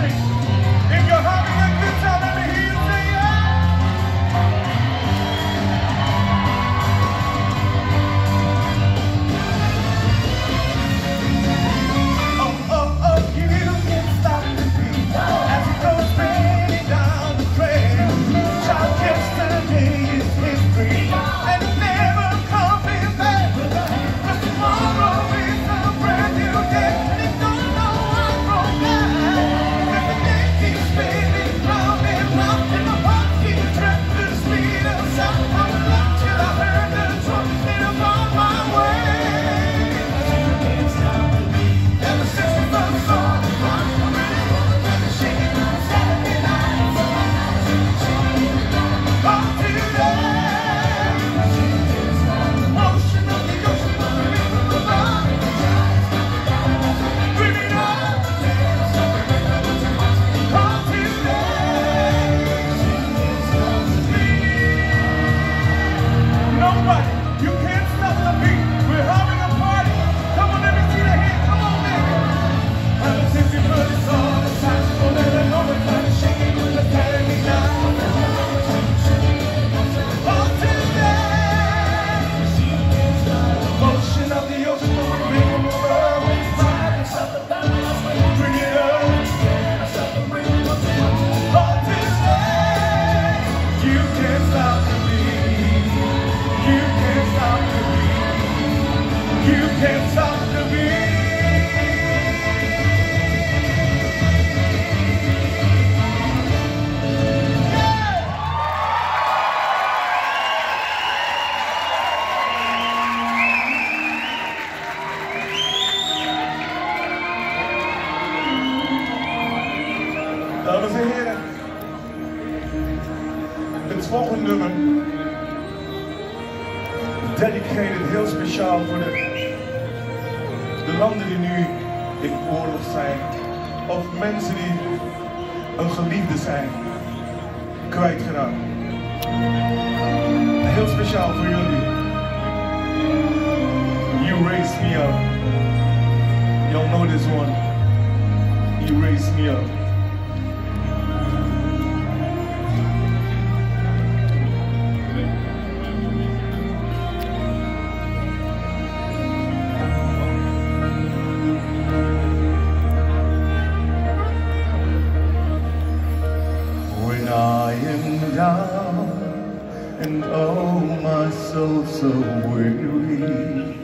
Thanks. dedicated heel speciaal voor de, de landen die nu in oorlog zijn. Of mensen die een geliefde zijn kwijtgeraakt. Heel speciaal voor jullie. You raise me up. Y'all know this one. You raise me up. and oh my soul so weary.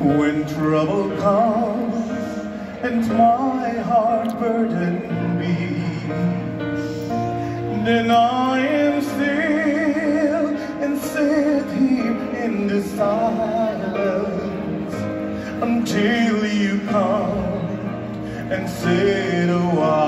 When trouble comes and my heart burden be then I am still and sit here in the silence until you come and sit awhile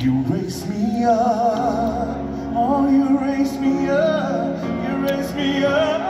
You raise me up, oh, you raise me up, you raise me up.